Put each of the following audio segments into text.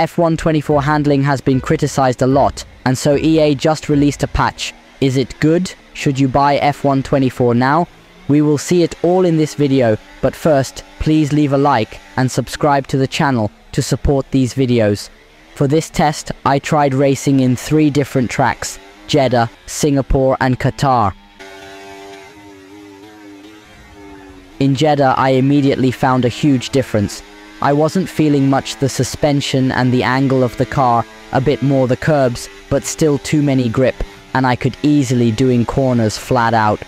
F124 handling has been criticized a lot, and so EA just released a patch. Is it good? Should you buy F124 now? We will see it all in this video, but first, please leave a like and subscribe to the channel to support these videos. For this test, I tried racing in three different tracks, Jeddah, Singapore and Qatar. In Jeddah, I immediately found a huge difference. I wasn't feeling much the suspension and the angle of the car, a bit more the curbs, but still too many grip, and I could easily doing corners flat out.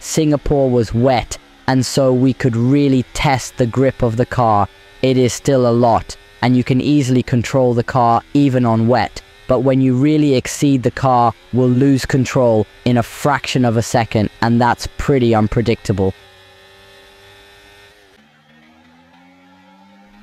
Singapore was wet, and so we could really test the grip of the car. It is still a lot, and you can easily control the car even on wet, but when you really exceed the car, will lose control in a fraction of a second, and that's pretty unpredictable.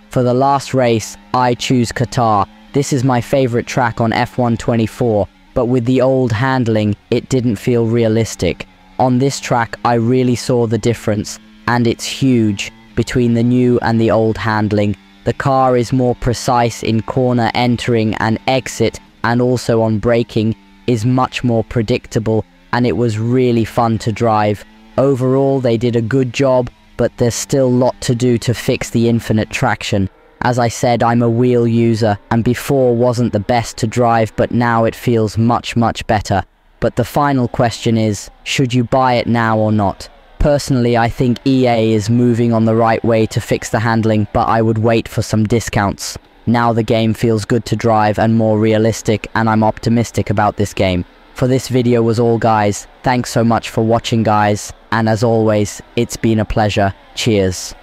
For the last race, I choose Qatar. This is my favorite track on F124, but with the old handling, it didn't feel realistic. On this track, I really saw the difference, and it's huge, between the new and the old handling. The car is more precise in corner entering and exit and also on braking is much more predictable and it was really fun to drive. Overall, they did a good job, but there's still a lot to do to fix the infinite traction. As I said, I'm a wheel user, and before wasn't the best to drive, but now it feels much, much better. But the final question is, should you buy it now or not? Personally, I think EA is moving on the right way to fix the handling, but I would wait for some discounts. Now the game feels good to drive and more realistic and I'm optimistic about this game. For this video was all guys, thanks so much for watching guys, and as always, it's been a pleasure. Cheers.